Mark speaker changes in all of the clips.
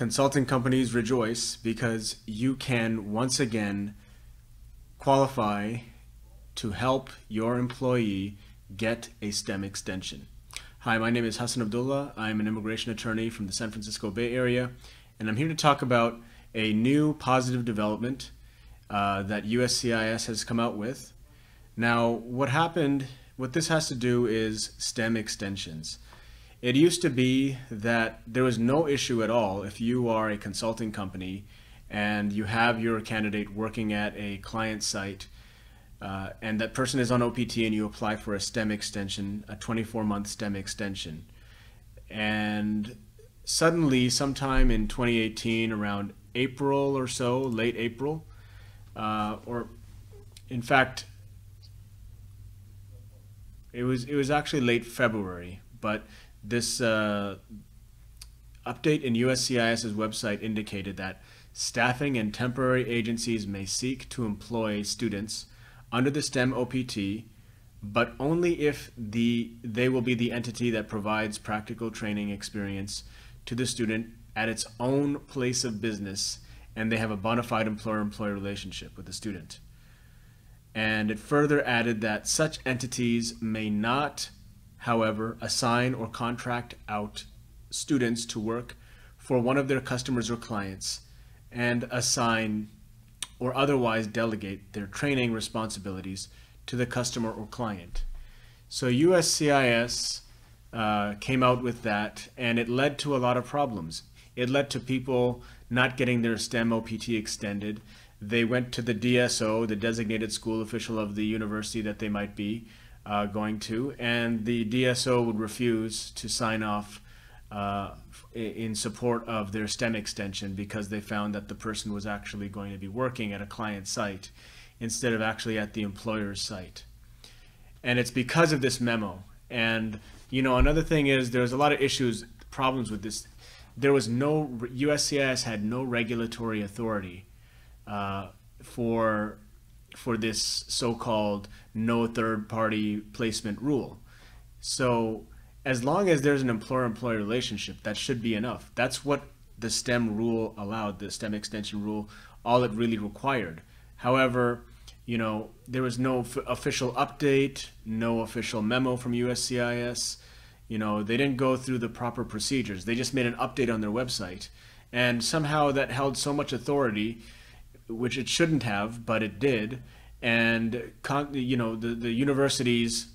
Speaker 1: Consulting companies rejoice because you can once again qualify to help your employee get a STEM extension. Hi, my name is Hassan Abdullah. I'm an immigration attorney from the San Francisco Bay Area, and I'm here to talk about a new positive development uh, that USCIS has come out with. Now, what happened, what this has to do is STEM extensions. It used to be that there was no issue at all if you are a consulting company and you have your candidate working at a client site uh, and that person is on OPT and you apply for a STEM extension, a 24 month STEM extension. And suddenly, sometime in 2018, around April or so, late April, uh, or in fact, it was it was actually late February, but this uh, update in USCIS's website indicated that staffing and temporary agencies may seek to employ students under the STEM OPT, but only if the they will be the entity that provides practical training experience to the student at its own place of business and they have a bona fide employer-employee relationship with the student. And it further added that such entities may not however, assign or contract out students to work for one of their customers or clients and assign or otherwise delegate their training responsibilities to the customer or client. So USCIS uh, came out with that and it led to a lot of problems. It led to people not getting their STEM OPT extended. They went to the DSO, the designated school official of the university that they might be, uh, going to, and the DSO would refuse to sign off uh, in support of their STEM extension because they found that the person was actually going to be working at a client site instead of actually at the employer's site. And it's because of this memo. And, you know, another thing is there's a lot of issues, problems with this. There was no, USCIS had no regulatory authority uh, for for this so-called no third-party placement rule. So as long as there's an employer-employee relationship, that should be enough. That's what the STEM rule allowed, the STEM extension rule, all it really required. However, you know, there was no official update, no official memo from USCIS. You know, they didn't go through the proper procedures. They just made an update on their website. And somehow that held so much authority which it shouldn't have, but it did. And you know, the the universities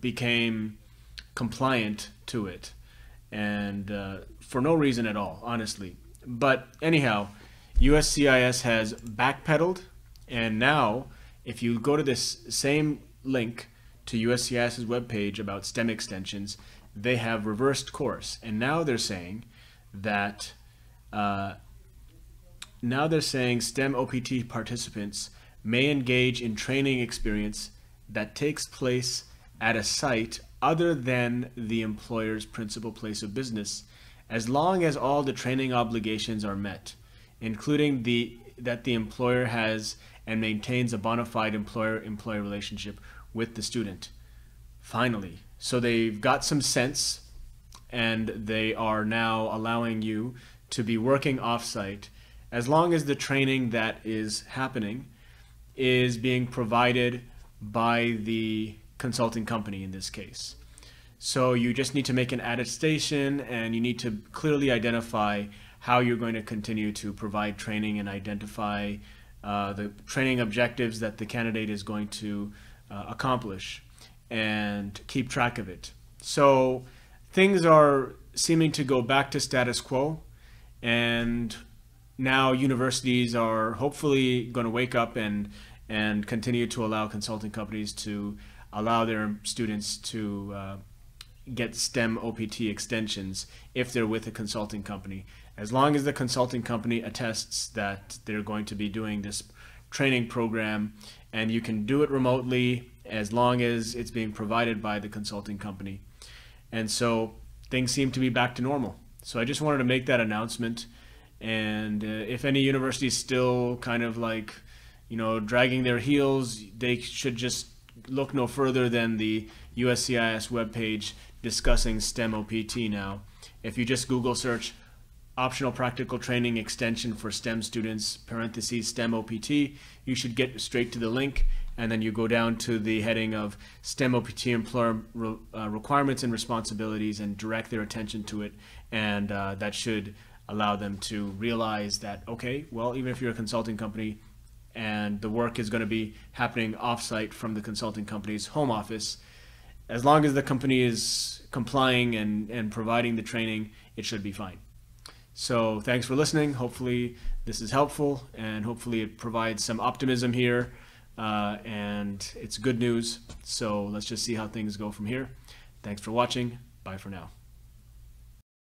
Speaker 1: became compliant to it, and uh, for no reason at all, honestly. But anyhow, USCIS has backpedaled, and now if you go to this same link to USCIS's webpage about STEM extensions, they have reversed course, and now they're saying that. Uh, now they're saying STEM OPT participants may engage in training experience that takes place at a site other than the employer's principal place of business as long as all the training obligations are met, including the that the employer has and maintains a bona fide employer-employee relationship with the student. Finally, so they've got some sense and they are now allowing you to be working offsite as long as the training that is happening is being provided by the consulting company in this case. So you just need to make an attestation and you need to clearly identify how you're going to continue to provide training and identify uh, the training objectives that the candidate is going to uh, accomplish and keep track of it. So things are seeming to go back to status quo and now universities are hopefully going to wake up and and continue to allow consulting companies to allow their students to uh, get STEM OPT extensions if they're with a consulting company. As long as the consulting company attests that they're going to be doing this training program and you can do it remotely as long as it's being provided by the consulting company. And so things seem to be back to normal. So I just wanted to make that announcement. And uh, if any university is still kind of like, you know, dragging their heels, they should just look no further than the USCIS webpage discussing STEM OPT now. If you just Google search optional practical training extension for STEM students, parentheses STEM OPT. You should get straight to the link and then you go down to the heading of STEM OPT employer uh, requirements and responsibilities and direct their attention to it. And uh, that should allow them to realize that, okay, well, even if you're a consulting company and the work is going to be happening offsite from the consulting company's home office, as long as the company is complying and, and providing the training, it should be fine. So thanks for listening. Hopefully this is helpful and hopefully it provides some optimism here. Uh, and it's good news. So let's just see how things go from here. Thanks for watching. Bye for now.